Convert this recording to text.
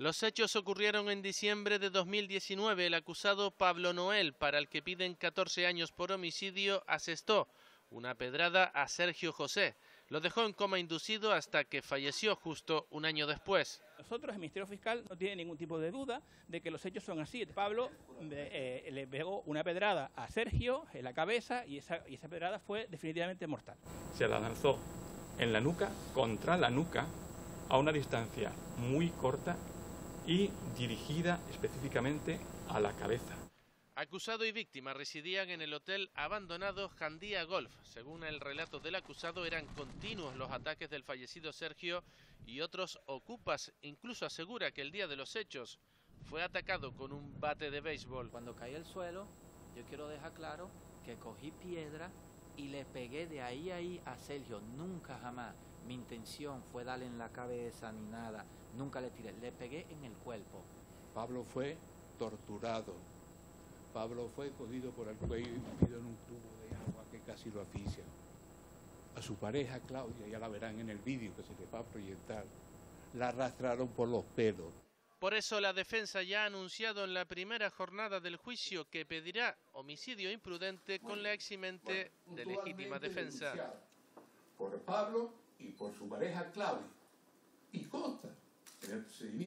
Los hechos ocurrieron en diciembre de 2019. El acusado Pablo Noel, para el que piden 14 años por homicidio, asestó una pedrada a Sergio José. Lo dejó en coma inducido hasta que falleció justo un año después. Nosotros, el Ministerio Fiscal, no tiene ningún tipo de duda de que los hechos son así. Pablo eh, le pegó una pedrada a Sergio en la cabeza y esa, y esa pedrada fue definitivamente mortal. Se la lanzó en la nuca, contra la nuca, a una distancia muy corta y dirigida específicamente a la cabeza. Acusado y víctima residían en el hotel abandonado Jandía Golf. Según el relato del acusado, eran continuos los ataques del fallecido Sergio y otros ocupas. Incluso asegura que el día de los hechos fue atacado con un bate de béisbol. Cuando caí al suelo, yo quiero dejar claro que cogí piedra y le pegué de ahí a ahí a Sergio. Nunca jamás mi intención fue darle en la cabeza ni nada. Nunca le tiré. Le pegué en el cuerpo. Pablo fue torturado. Pablo fue cogido por el cuello y metido en un tubo de agua que casi lo asfixia. A su pareja Claudia, ya la verán en el vídeo que se le va a proyectar, la arrastraron por los pelos. Por eso la defensa ya ha anunciado en la primera jornada del juicio que pedirá homicidio imprudente con la eximente de legítima defensa. Por Pablo y por su pareja Claudia. Y consta en el procedimiento